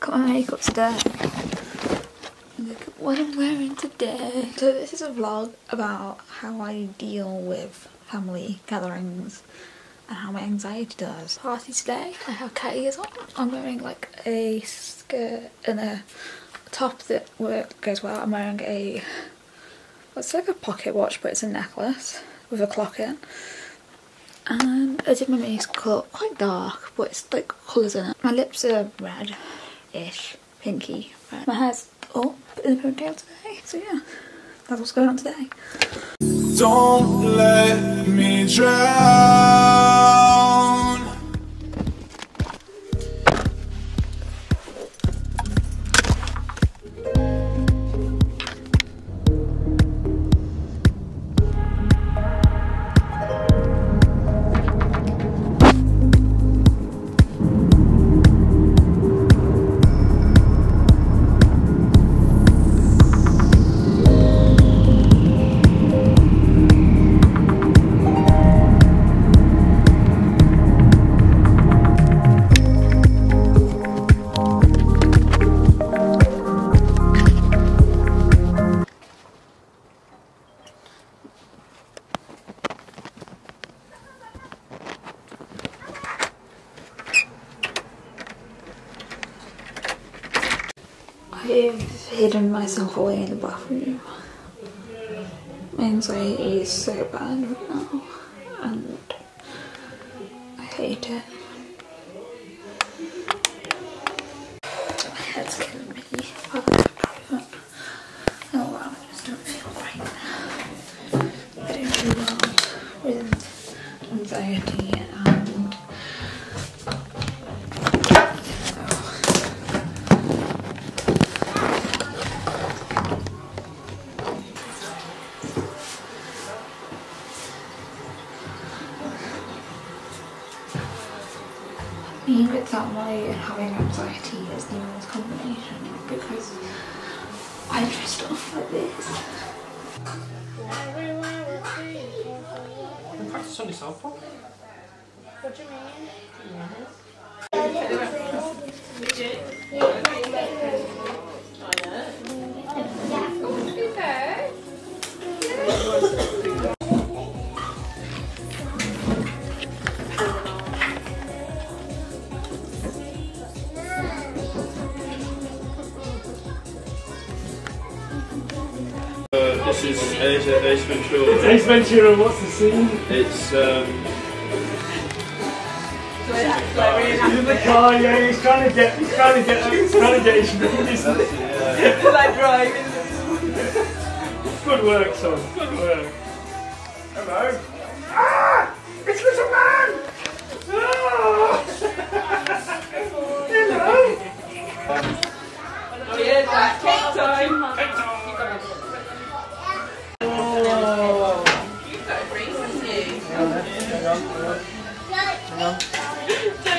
Got my makeup today. Look at what I'm wearing today. So this is a vlog about how I deal with family gatherings and how my anxiety does. Party today, I have is on. I'm wearing like a skirt and a top that goes well. I'm wearing a, it's like a pocket watch but it's a necklace with a clock in. And I did my makeup quite dark but it's like colours in it. My lips are red-ish, pinky red. My hair's up in a ponytail today. So yeah, that's what's going on today. Don't let me drown I've hidden myself away in the bathroom. My anxiety is so bad right now and I hate it. Being with someone and having anxiety is the worst combination because I do stuff like this. in Practice on yourself, What do you mean? This is Ace, Ace Ventura. It's Ace Ventura, what's the scene? It's, um... He's in the car, yeah, he's trying to get, he's trying to get, he's trying to get his movies. like driving. Good work, son, good work. Hello.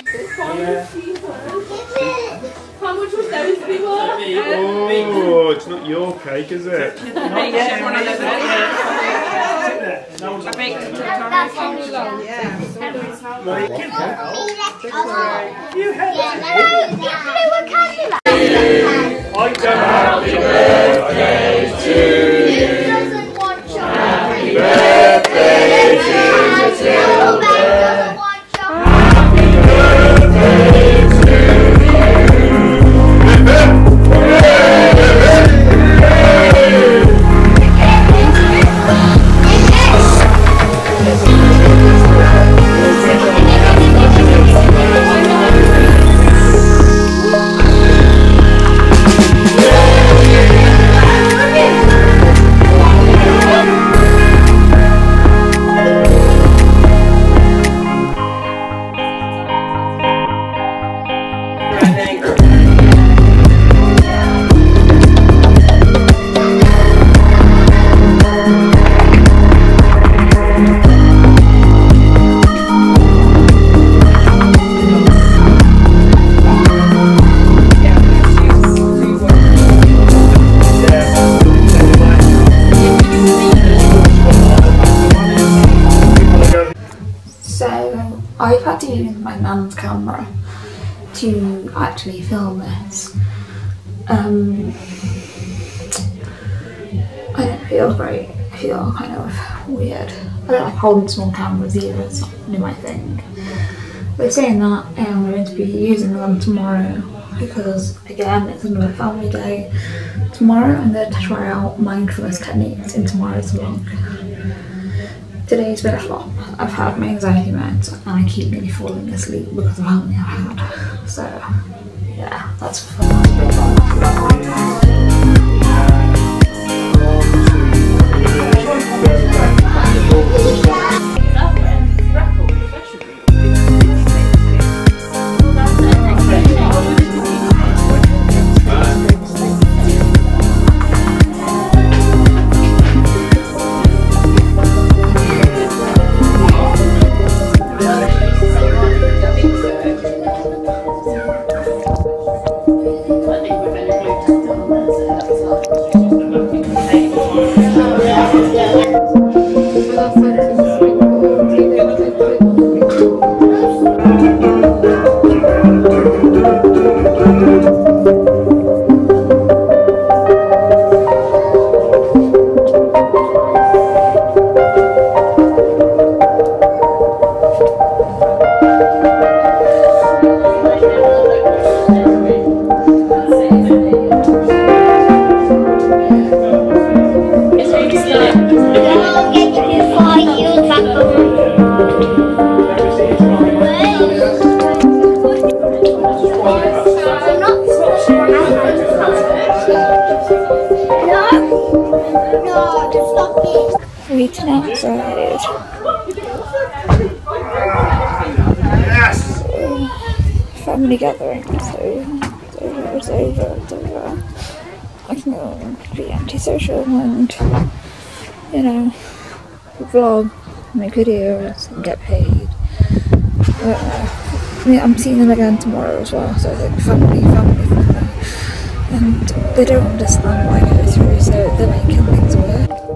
How much was those people? Oh, it's not your cake, is it? I baked it. to You I've had to use my nan's camera to actually film this. Um, I don't feel great. I feel kind of weird. I don't like holding small cameras either. It's not really my thing. But saying that, I am going to be using them tomorrow because again, it's another family day. Tomorrow, I'm going to try out mindfulness techniques in tomorrow's vlog. Today's been a flop. I've had my anxiety meds and I keep nearly falling asleep because of how many I've had. So, yeah, that's I'll it. Waiting outside. Family gathering. So it's over. It's over. It's over. I can go and be antisocial and you know vlog, make videos, and get paid. But, uh, I mean, I'm seeing them again tomorrow as well. So like family, family, family, and they don't understand what I go through, so they're making things work.